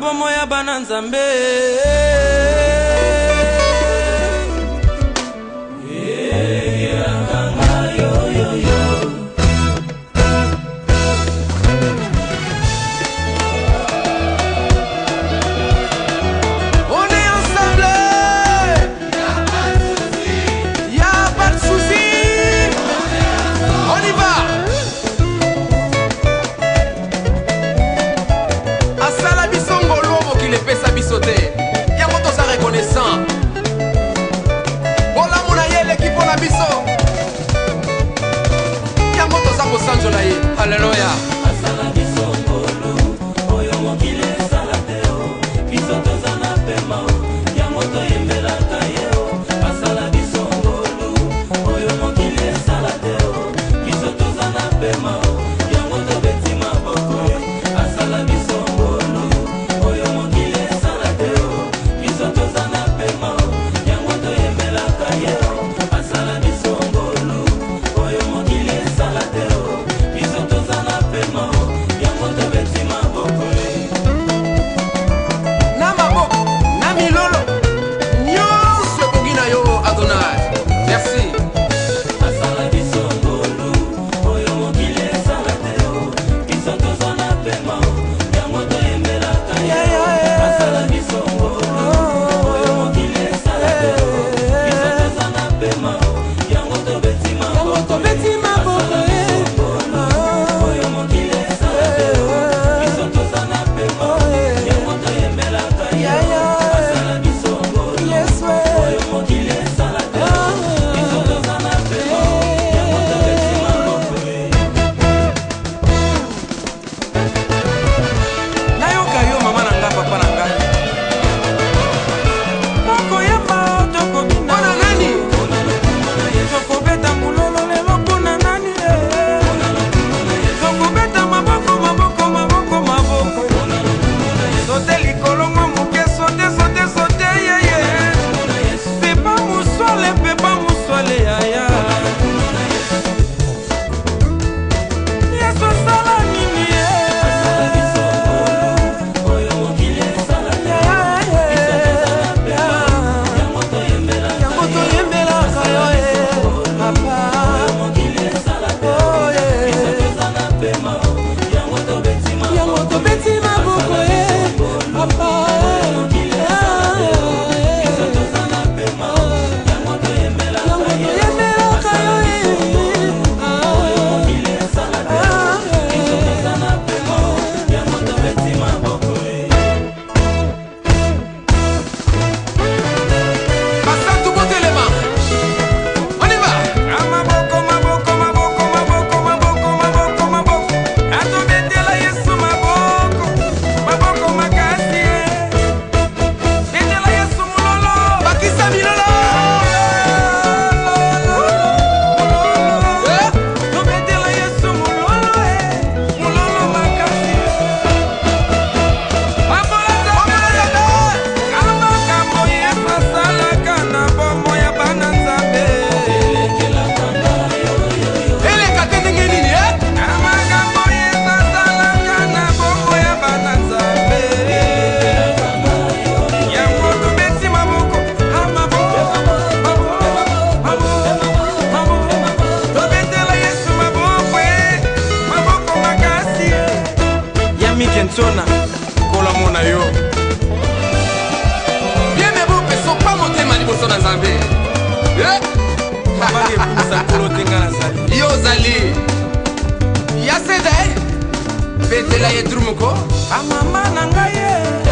bomoi ya bana nzambe nzola ye haleluya epusa nkolo te nga nazali yo ozali ya seda e eh? betela ye drumoko amama na ngai ye